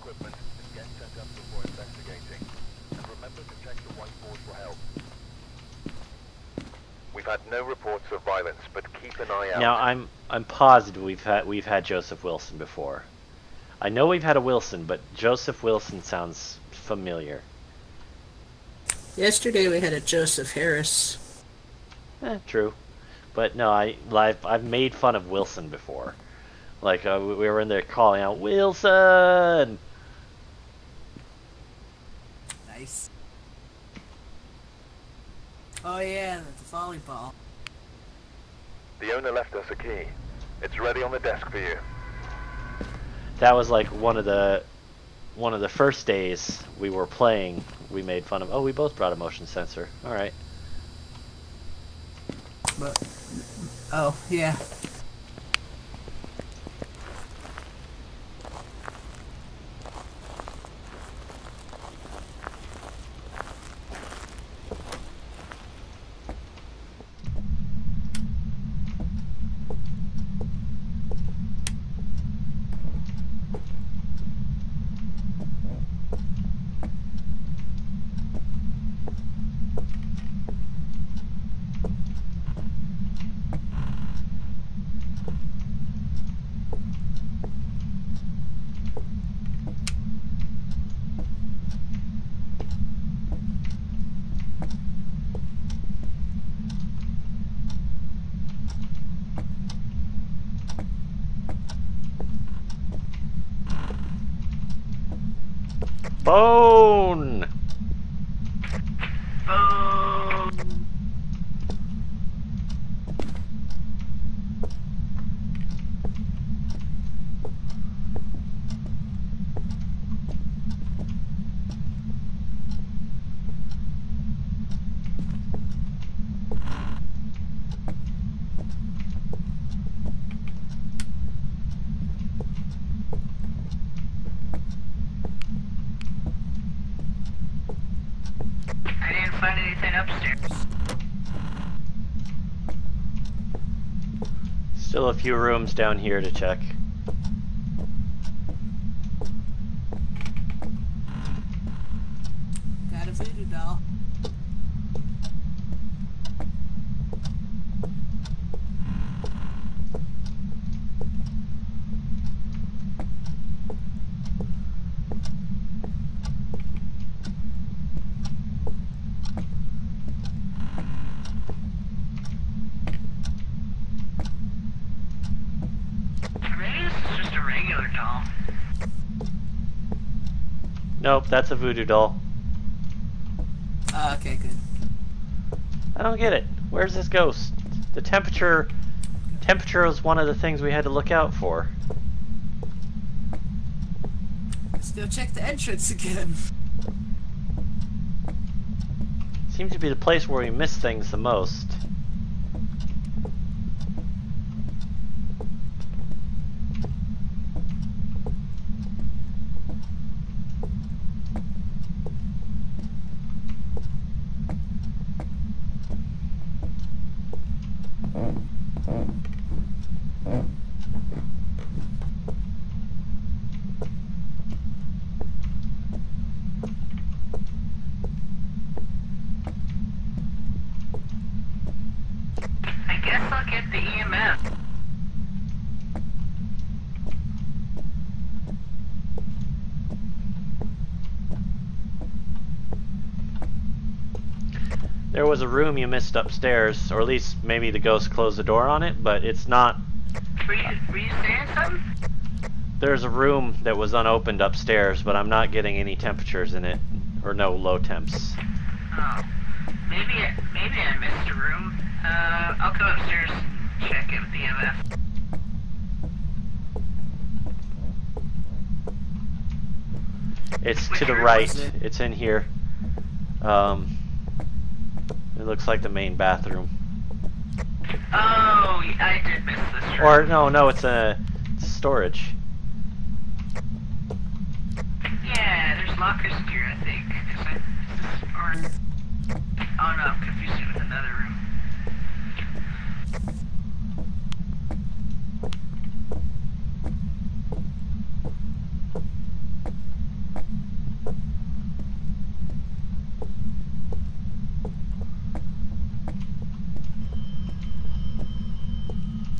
equipment and get set up before investigating. And remember to check the whiteboard for help. We've had no reports of violence, but keep an eye out. Now I'm I'm positive we've had we've had Joseph Wilson before. I know we've had a Wilson, but Joseph Wilson sounds familiar. Yesterday we had a Joseph Harris. Eh, true. But no, I I've, I've made fun of Wilson before. Like uh, we were in there calling out Wilson. Nice. Oh yeah, the volleyball. The owner left us a key. It's ready on the desk for you. That was like one of the one of the first days we were playing. We made fun of. Oh, we both brought a motion sensor. All right. But oh yeah. Bone. I didn't find anything upstairs. Still a few rooms down here to check. Got a voodoo doll. Maybe this is just a regular doll. Nope, that's a voodoo doll. Uh, okay, good. I don't get it. Where's this ghost? The temperature temperature was one of the things we had to look out for. Let's go check the entrance again. Seems to be the place where we miss things the most. I guess I'll get the E EMF. There was a room you missed upstairs, or at least maybe the ghost closed the door on it, but it's not. Were you, were you saying something? There's a room that was unopened upstairs, but I'm not getting any temperatures in it, or no low temps. Oh. Maybe, I- maybe I missed a room. Uh, I'll go upstairs and check it with the EMF. It's Which to the right. it? It's in here. Um, it looks like the main bathroom. Oh, I did miss this room. Or no, no, it's a storage. Yeah, there's lockers here, I think. Is it, is this, or, oh no, I'm confused with another room.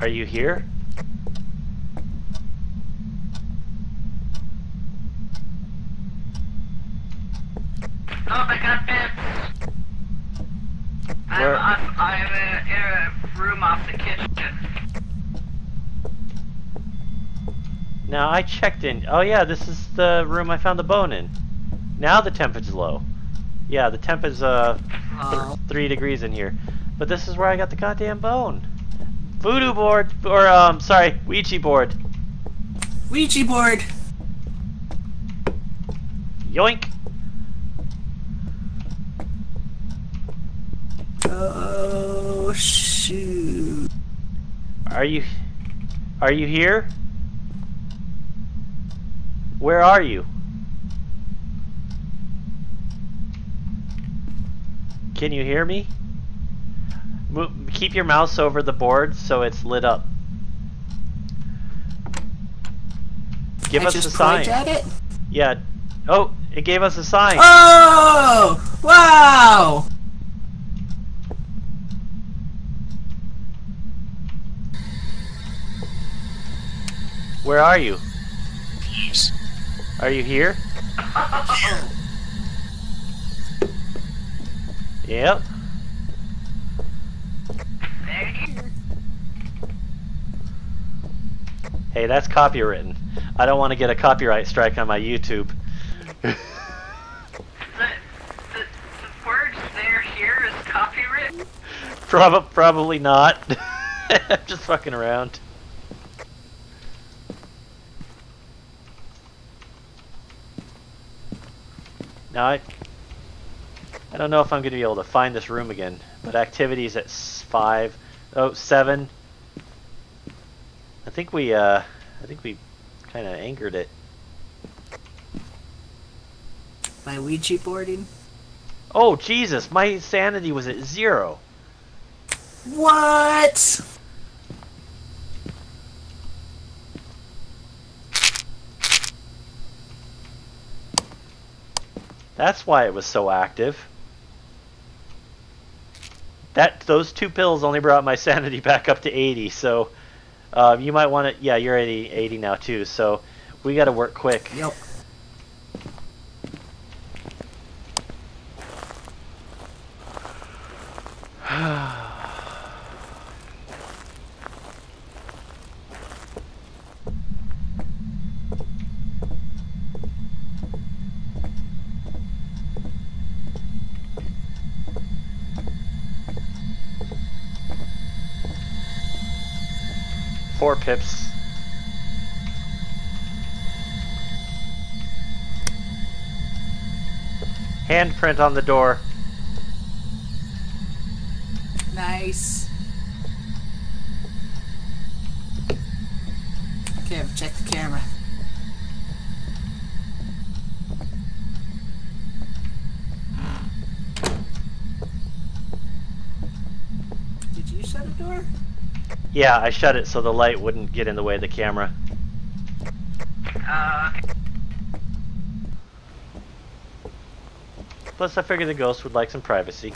Are you here? Oh, I got bits. I'm, Where- off, I'm in a, in a room off the kitchen. Now I checked in. Oh yeah, this is the room I found the bone in. Now the temp is low. Yeah, the temp is uh th- Oh. three degrees in here. But this is where I got the goddamn bone. Voodoo board, or um, sorry, Ouija board. Ouija board. Yoink. Oh shoot. Are you, are you here? Where are you? Can you hear me? Mo- keep your mouse over the board so it's lit up. Give I us just a sign. at it. Yeah. Oh, it gave us a sign. Oh! Wow! Where are you? Are you here? Yep. There you Hey, that's copywritten. I don't want to get a copyright strike on my YouTube. the, the, the words there here is copywritten. Prob- probably not. I'm just fucking around. Now I, I don't know if I'm gonna be able to find this room again, but activities at s- five, oh seven. I think we, uh, I think we kind of angered it. By Ouija boarding. Oh Jesus, my sanity was at zero. What? That's why it was so active. That those two pills only brought my sanity back up to 80, so uh, you might want to. Yeah, you're 80, 80 now too. So we got to work quick. Yep. Four pips. Handprint on the door. Nice. Okay, check the camera. Did you shut a door? Yeah, I shut it so the light wouldn't get in the way of the camera. Uh, okay. Plus, I figured the ghost would like some privacy.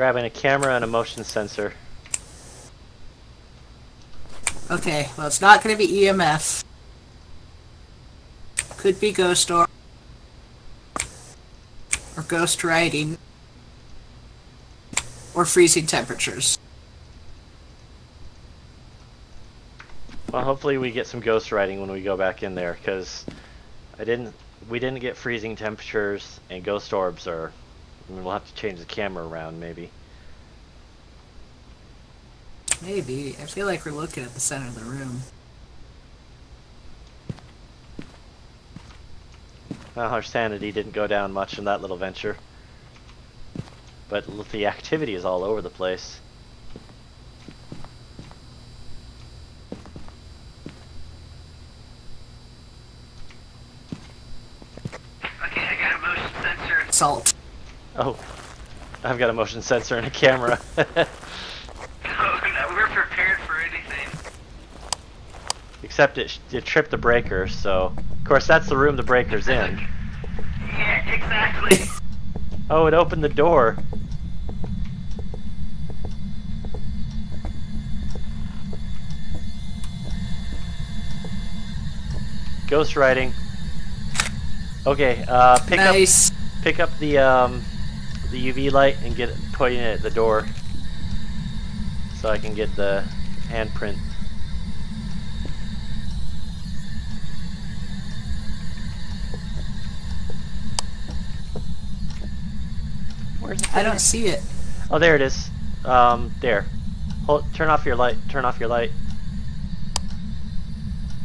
Grabbing a camera and a motion sensor. Okay, well it's not gonna be EMF. Could be ghost or or ghost writing. Or freezing temperatures. Well, hopefully we get some ghost writing when we go back in there, because I didn't. We didn't get freezing temperatures and ghost orbs, or I mean, we'll have to change the camera around maybe. Maybe. I feel like we're looking at the center of the room. Well, our sanity didn't go down much in that little venture. But the activity is all over the place. Okay, I got a motion sensor. Salt. Oh, I've got a motion sensor and a camera. Oh, no, we're prepared for anything. Except it, it tripped the breaker, so. Of course, that's the room the breaker's in. Yeah, exactly. Oh, it opened the door. Ghost writing. Okay, uh, pick nice. up pick up the um, the UV light and get it pointing it at the door, so I can get the handprint. Where's it? I don't see it. Oh, there it is. Um, there. Hold, turn off your light. Turn off your light.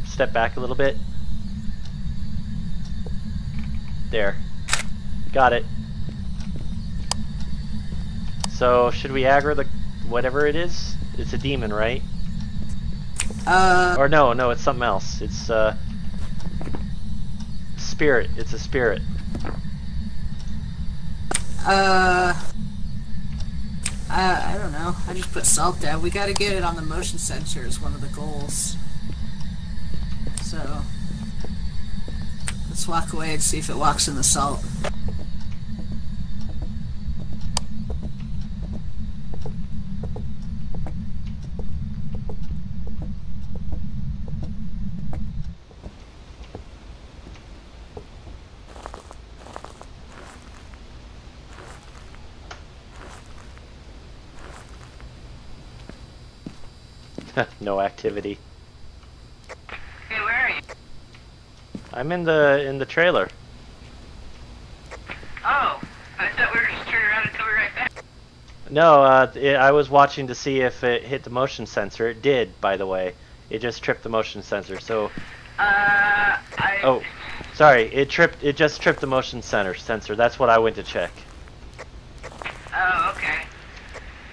Step back a little bit. There. Got it. So, should we aggro the whatever it is? It's a demon, right? Uh, Or no, no, it's something else. It's uh spirit. It's a spirit. uh. I, I don't know. I just put salt down. We gotta get it on the motion sensor is one of the goals. So. Let's walk away and see if it walks in the salt. no activity. Hey, where are you? I'm in the in the trailer. Oh, I thought we were just turning around and coming right back. No, uh, it, I was watching to see if it hit the motion sensor. It did, by the way. It just tripped the motion sensor. So, Uh, I. oh, sorry, it tripped. It just tripped the motion center sensor. That's what I went to check. Oh, okay.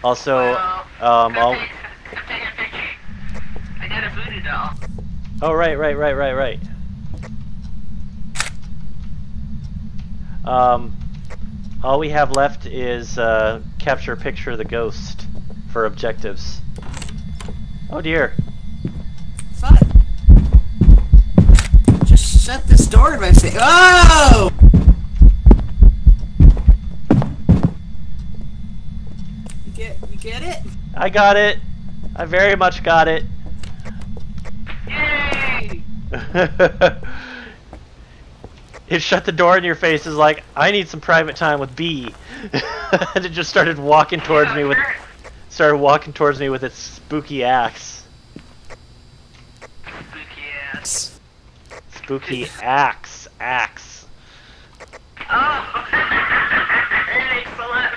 Also, well, um, I'll. taking, I'm taking a picture. I got a voodoo doll. Oh, right, right, right, right, right. Um, all we have left is uh, capture a picture of the ghost for objectives. Oh dear. Fuck. Just shut this door in my face. Oh! You get, you get it? I got it. I very much got it. It shut the door in your face is like, I need some private time with B. and it just started walking towards me with started walking towards me with its spooky axe. Spooky ass. Spooky axe. Axe. Oh! Excellent!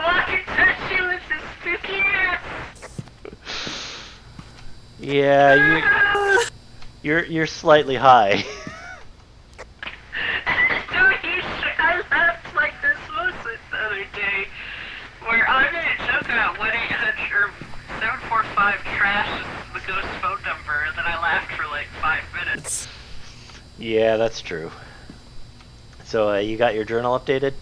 Walking towards you with his spooky ass! Yeah, you're you're you're slightly high. Dude, you sh- I laughed like this was it the other day, where I made a joke about 1 800 or 745 trash is the ghost phone number, and then I laughed for like five minutes. yeah, that's true. So uh, you got your journal updated?